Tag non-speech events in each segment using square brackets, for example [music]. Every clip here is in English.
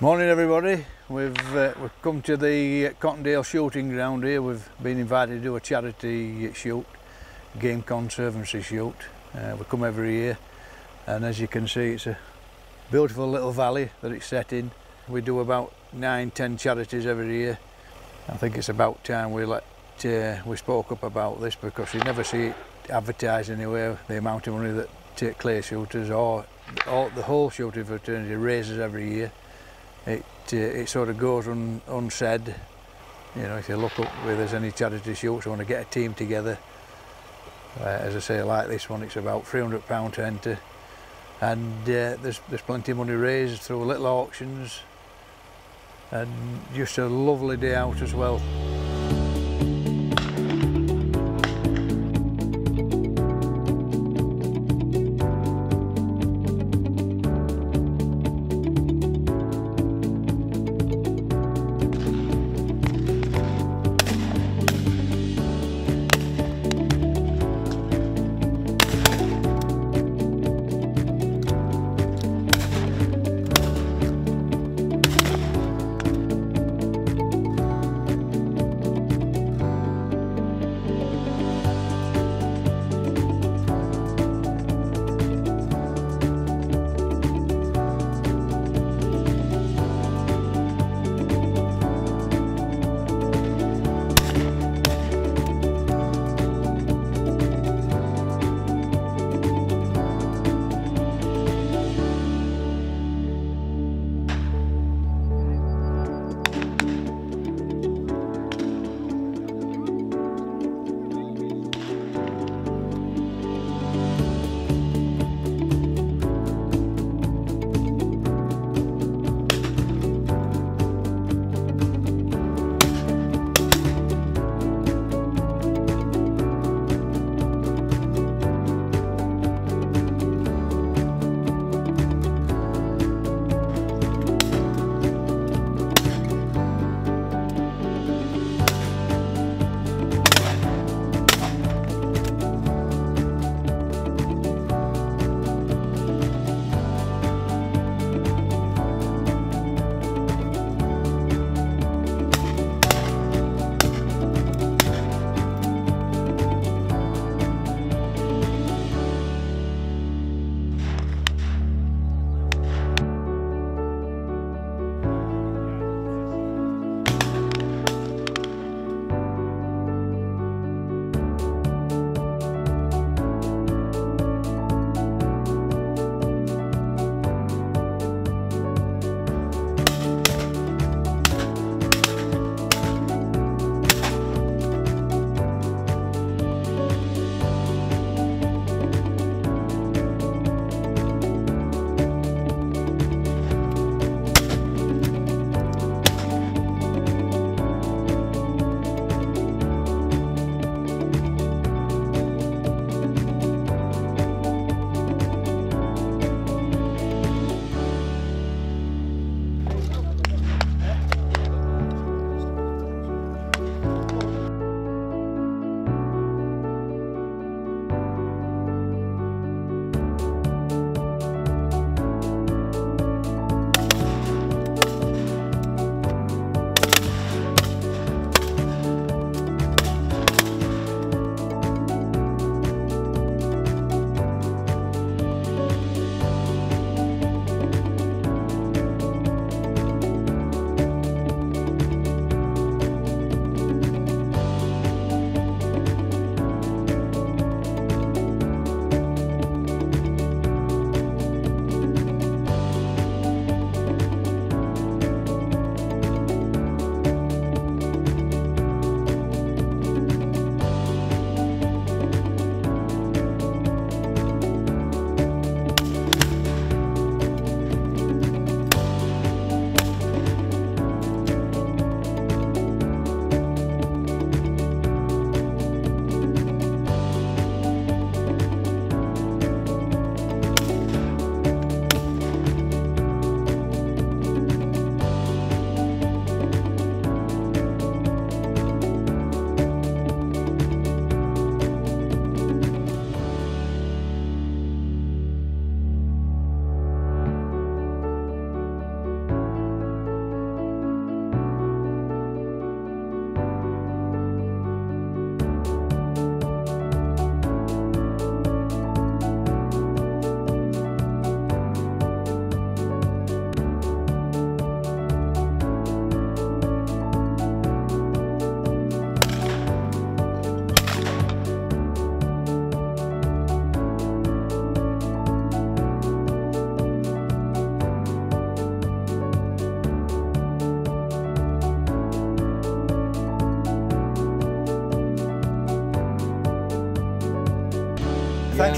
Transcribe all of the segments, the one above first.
Morning everybody, we've, uh, we've come to the Cotton Dale shooting ground here, we've been invited to do a charity shoot, Game Conservancy shoot. Uh, we come every year and as you can see it's a beautiful little valley that it's set in. We do about nine, ten charities every year. I think it's about time we let uh, we spoke up about this because you never see it advertised anywhere, the amount of money that uh, clay shooters or, or the whole shooting fraternity raises every year it, uh, it sort of goes un, unsaid. You know, if you look up where there's any charity shoots, I want to get a team together. Uh, as I say, like this one, it's about £300 to enter. And uh, there's, there's plenty of money raised through little auctions. And just a lovely day out as well.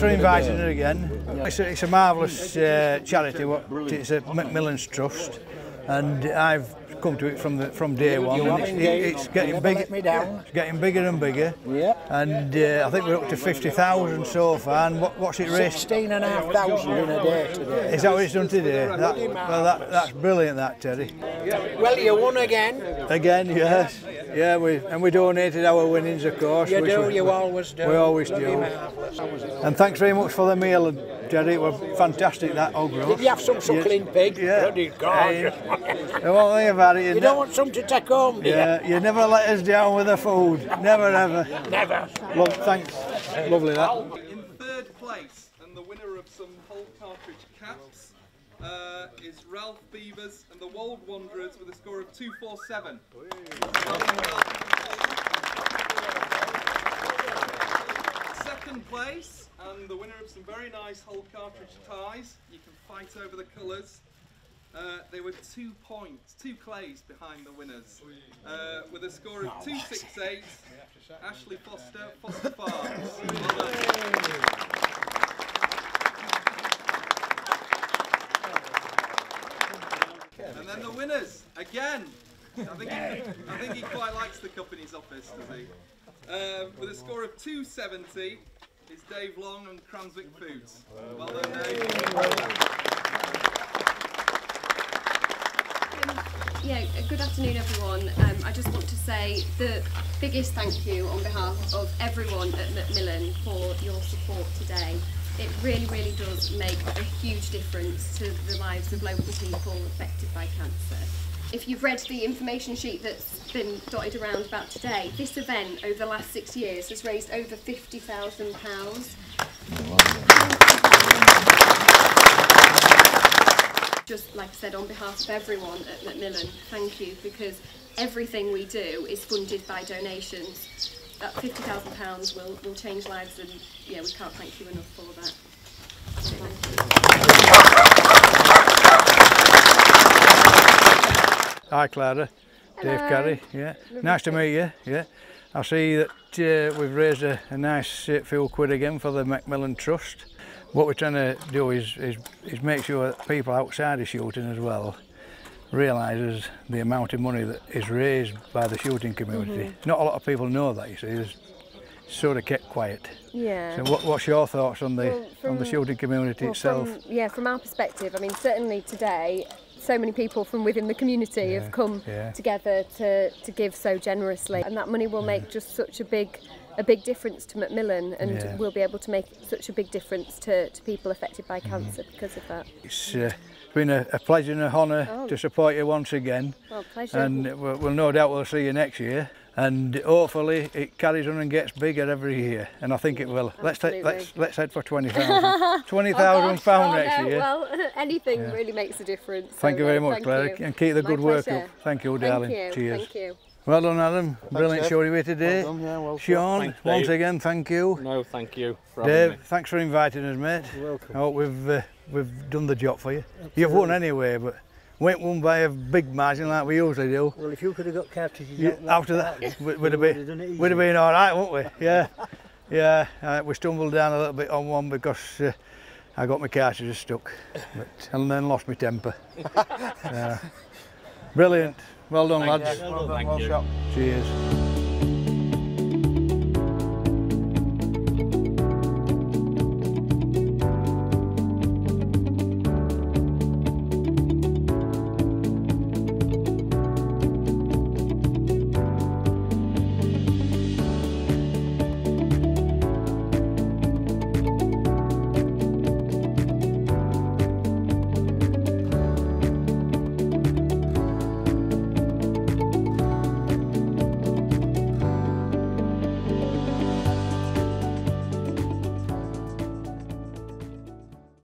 Thanks for inviting us again. It's a, it's a marvellous uh, charity. What it's a Macmillan's Trust, and I've come to it from the from day one. It's, it, it's getting bigger. It's getting bigger and bigger. Yeah. And uh, I think we're up to fifty thousand so far. And what, what's it raised? Sixteen and a half thousand in a day today. Is that what it's done today? That, well, that, that's brilliant, that Terry. Well, you won again. Again, yes. Yeah, we and we donated our winnings, of course. You do, we- you always do. We always Bloody do. marvellous. And thanks very much for the meal, Jerry. It was fantastic, that old roast. Did you have some suckling pig? Yeah. Bloody gorgeous. The one thing about it, you, You don't want some to take home, do yeah, you never let us down with the food. Never, ever. Never. Well, thanks. Lovely, that. In third place, and the winner of some Hull cartridge caps, uh, is Ralph Beavers and the Wold Wanderers with a score of 247. Second place, and the winner of some very nice Hull cartridge ties. You can fight over the colours. Uh, they were two points, two clays behind the winners, uh, with a score of 268. Ashley Foster, Foster Farms. Well done. And then the winners again. I think he, I think he quite likes the cup in his office, does he? Um, with a score of 270 it's Dave Long and Cranswick Foods. Well done, Dave. Yeah, uh, good afternoon everyone. Um, I just want to say the biggest thank you on behalf of everyone at Macmillan for your support today. It really, really does make a huge difference to the lives of local people affected by cancer. If you've read the information sheet that's been dotted around about today, this event over the last six years has raised over £50,000. just like I said, on behalf of everyone at Macmillan, thank you because everything we do is funded by donations. That £50,000 will, will change lives and yeah, we can't thank you enough for that. So thank you. Hi, Clara. Dave Carrie. Yeah. Nice to meet you. Yeah. I see that uh, we've raised a, a nice uh, few quid again for the Macmillan Trust. What we're trying to do is, is, is make sure that people outside of shooting as well realises the amount of money that is raised by the shooting community. Mm-hmm. Not a lot of people know that, you see. It's sort of kept quiet. Yeah. So what, what's your thoughts on the, Well, on the shooting community Well, itself? From, yeah, from our perspective, I mean, certainly today, so many people from within the community yeah, have come yeah. together to, to give so generously. And that money will yeah. make just such a big a big difference to Macmillan and yeah. we'll be able to make such a big difference to, to people affected by mm-hmm. cancer mm. because of that. It's uh, been a, a pleasure and a honour oh. to support you once again. Well, pleasure. And we'll, we'll no doubt we'll see you next year. And hopefully it carries on and gets bigger every year. And I think it will. Let's take let's let's head for 20,000 20,000 [laughs] Oh, gosh, [laughs] pound oh, next year. Well, [laughs] anything really makes a difference. thank so you very no, much Claire. you. and keep the My good work up. thank you Thank darling. you. cheers. Thank you. well done Adam. Brilliant Dave. showing you today. Well done, yeah, well. Sean Thanks, once again thank you. No, thank you for Dave me. thanks for inviting us mate. You're welcome. I hope we've uh, we've done the job for you. You've won anyway but won't won by a big margin like we usually do Well, if you could have got cartridges Yeah, out after that, that, we'd, we'd have been, have we'd have been all right, wouldn't we? Yeah, yeah. Uh, we stumbled down a little bit on one because uh, I got my cartridges stuck, but, and then lost my temper. [laughs] Yeah. Brilliant. Well done, lads. Well done, Thank you. Cheers.